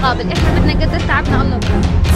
نتقابل إحنا بدنا نقدر تعبنا الله بره